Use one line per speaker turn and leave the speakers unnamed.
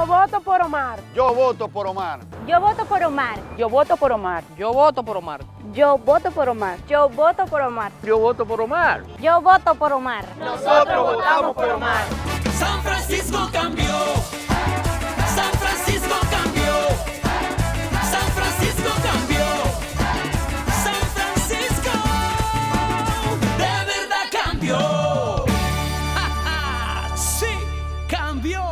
Yo voto por Omar.
Yo voto por Omar.
Yo voto por Omar.
Yo voto por Omar.
Yo voto por Omar.
Yo voto por Omar. Yo voto por Omar.
Yo voto por Omar.
Yo voto por Omar.
Nosotros votamos por Omar.
San Francisco cambió. San Francisco cambió. San Francisco cambió. San Francisco de verdad cambió. sí, cambió.